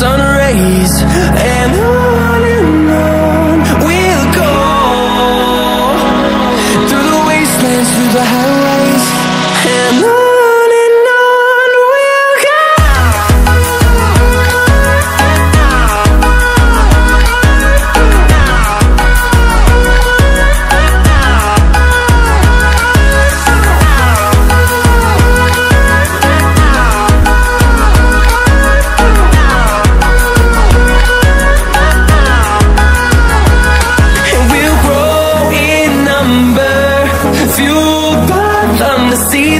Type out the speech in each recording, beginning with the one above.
sun rays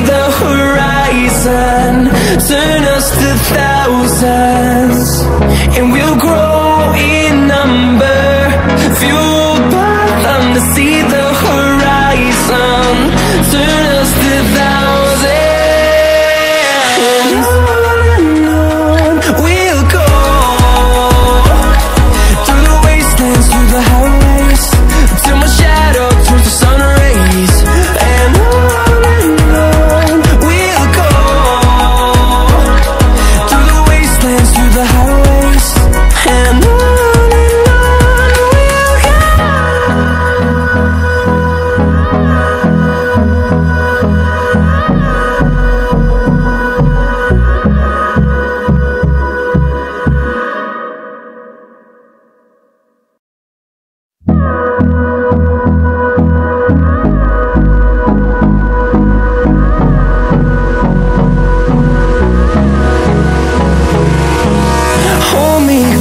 the horizon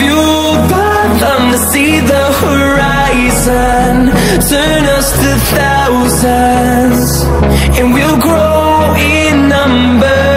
Fueled by them to see the horizon. Turn us to thousands And we'll grow in number